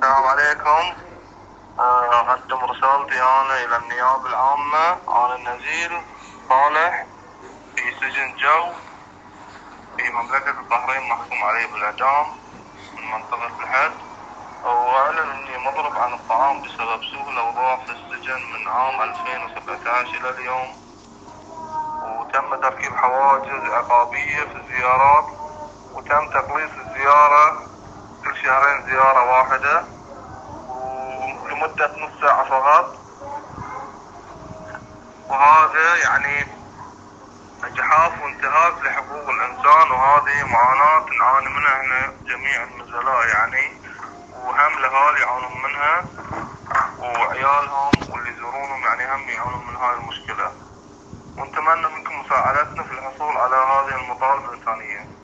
السلام عليكم. آه، أقدم رسالتي أنا إلى النيابة العامة. عن النزيل صالح في سجن جو في مملكة البحرين محكوم عليه بالإعدام من منطقة الحد. وأعلن إني مضرب عن الطعام بسبب سوء الأوضاع في السجن من عام 2017 إلى اليوم. وتم تركيب حواجز عقابية في الزيارات وتم تقليص الزيارة شهرين زيارة واحدة ولمدة نص ساعة فقط. وهذا يعني إجحاف وانتهاك لحقوق الإنسان وهذه معاناة نعاني منها إحنا جميع النزلاء يعني. وهم الأهالي يعانون منها وعيالهم واللي يزورونهم يعني هم يعانون من هاي المشكلة. ونتمنى منكم مساعدتنا في الحصول على هذه المطالب الإنسانية